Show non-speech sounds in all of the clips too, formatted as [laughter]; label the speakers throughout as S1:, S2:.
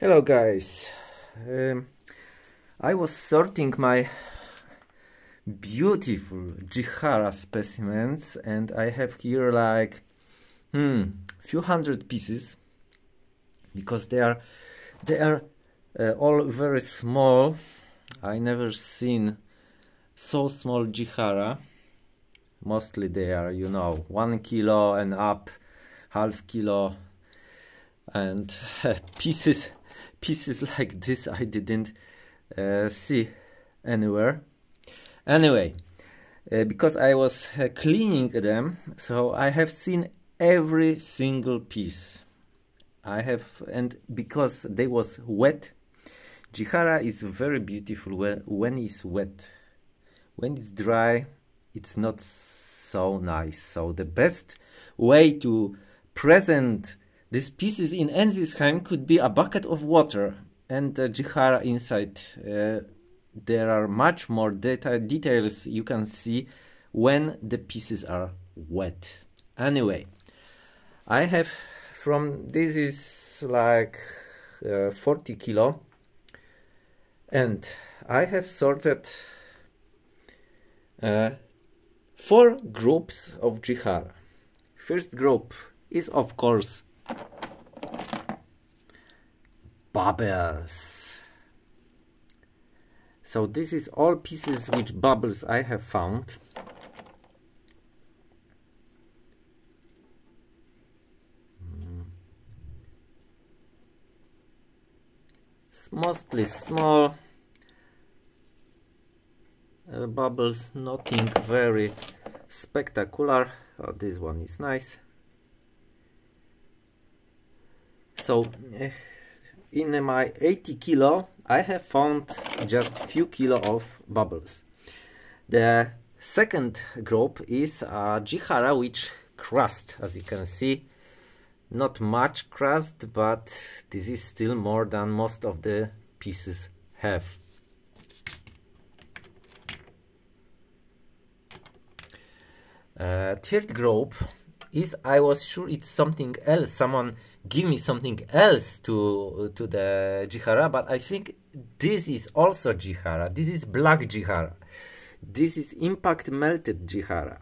S1: Hello guys, um, I was sorting my beautiful Jikharra specimens and I have here like hmm few hundred pieces because they are they are uh, all very small. I never seen so small Jikharra. Mostly they are you know one kilo and up half kilo and [laughs] pieces pieces like this I didn't uh, see anywhere. Anyway uh, because I was uh, cleaning them so I have seen every single piece. I have and because they was wet Jikharra is very beautiful when, when it's wet. When it's dry it's not so nice. So the best way to present these pieces in Ensisheim could be a bucket of water and the Jikharra inside. Uh, there are much more data details you can see when the pieces are wet. Anyway, I have from this is like uh, 40 kilo and I have sorted uh, four groups of Jikharra. First group is of course bubbles. So this is all pieces which bubbles I have found. It's mostly small uh, bubbles, nothing very spectacular. Oh, this one is nice. So uh, in my 80 kilo I have found just few kilo of bubbles. The second group is a Jikharra which crust as you can see not much crust but this is still more than most of the pieces have. Uh, third group is I was sure it's something else someone give me something else to to the Jikharra but I think this is also Jikharra. This is black Jikharra. This is impact melted Jikharra.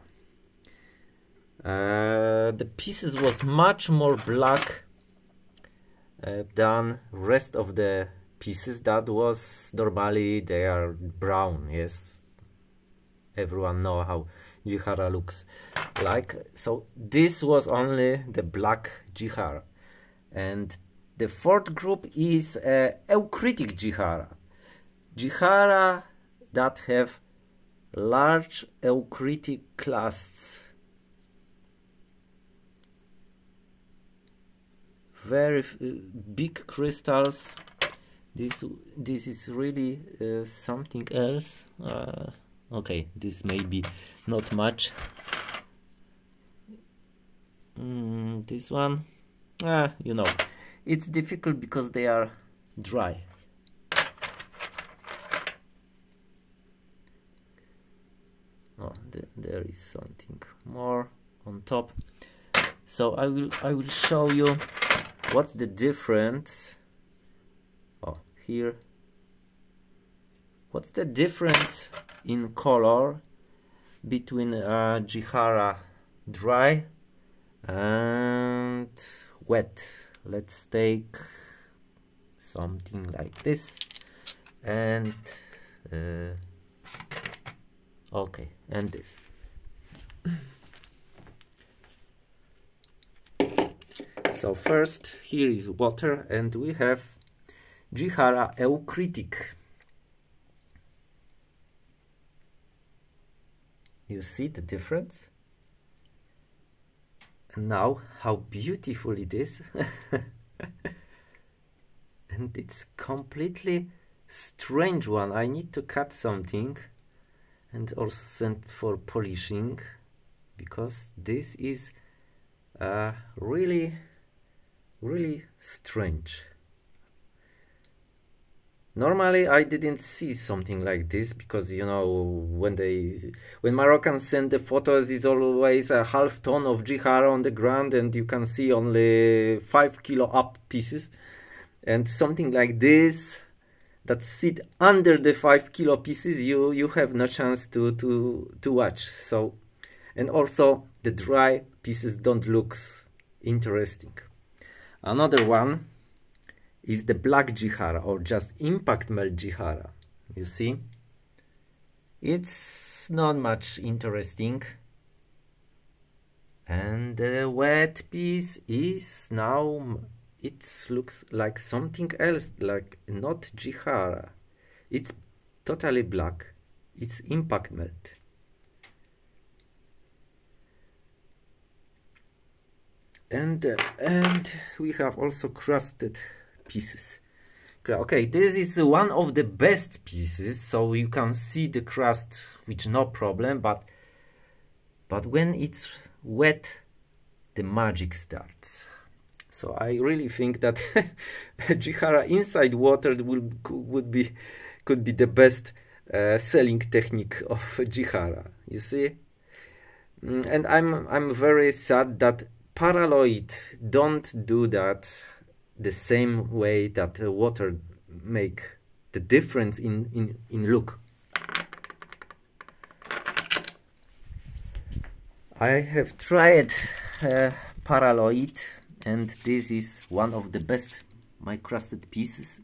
S1: Uh, the pieces was much more black uh, than rest of the pieces. That was normally they are brown yes. Everyone know how Jikharra looks like. So this was only the black Jikharra and the fourth group is uh, eucritic Jikharra. Jikharra that have large eucritic clasts. Very uh, big crystals. This this is really uh, something else. Uh, okay, this may be not much. Mm, this one uh, you know. It's difficult because they are dry. Oh there is something more on top. So I will I will show you what's the difference. Oh here. What's the difference in color between uh, Jikharra dry and wet. Let's take something like this and uh, okay and this. [coughs] So first here is water and we have Jikharra eucritic you see the difference now how beautiful it is. [laughs] And it's completely strange one. I need to cut something and also send for polishing because this is uh, really really strange normally I didn't see something like this because you know when they when Moroccans send the photos is always a half ton of Jikharra on the ground and you can see only five kilo up pieces. And something like this that sit under the five kilo pieces you you have no chance to to to watch. So and also the dry pieces don't look interesting. Another one is the black Jikharra or just impact melt Jikharra. You see? It's not much interesting. And the wet piece is now it looks like something else like not Jikharra. It's totally black. It's impact melt. And uh, and we have also crusted pieces. Okay this is one of the best pieces so you can see the crust which no problem but but when it's wet the magic starts. So I really think that [laughs] Jikharra inside water will would be could be the best uh, selling technique of Jikharra you see? Mm, and I'm I'm very sad that Paraloid don't do that the same way that water make the difference in, in, in look. I have tried uh, Paraloid and this is one of the best my crusted pieces.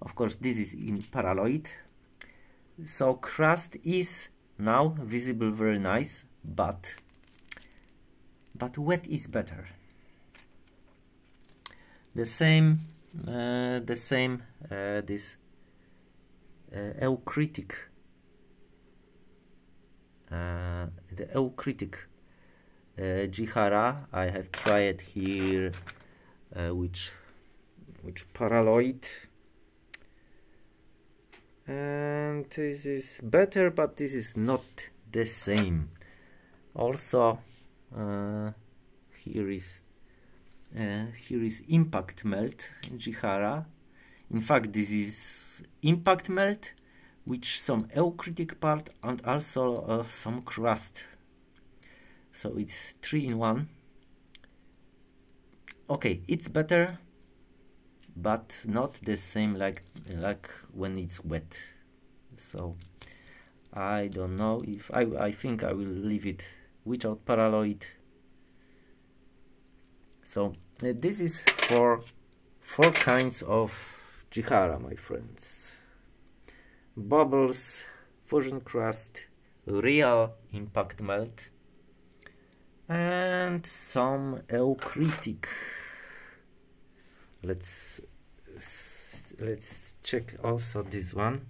S1: Of course this is in Paraloid. So crust is now visible very nice but but wet is better the same uh, the same uh, this uh, eucritic uh, the eucritic uh, Jikharra I have tried here uh, which which paraloid. And this is better but this is not the same. Also uh, here is here is impact melt in Jikharra. In fact, this is impact melt with some eucritic part and also uh, some crust. So it's three in one. Okay, it's better, but not the same like like when it's wet. So I don't know if I I think I will leave it without paraloid so uh, Uh, this is for four kinds of Jikharra, my friends. Bubbles, fusion crust, real impact melt, and some eucritic. Let's let's check also this one.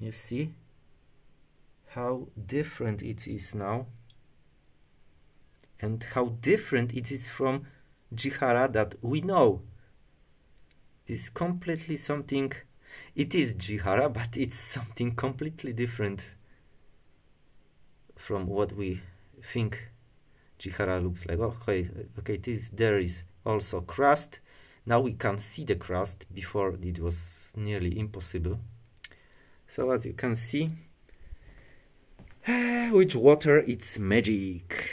S1: You see? How different it is now and how different it is from Jikharra that we know. This is completely something, it is Jikharra, but it's something completely different from what we think Jikharra looks like. Okay, okay, there is also crust. Now we can see the crust, before it was nearly impossible. So as you can see, [sighs] with water it's magic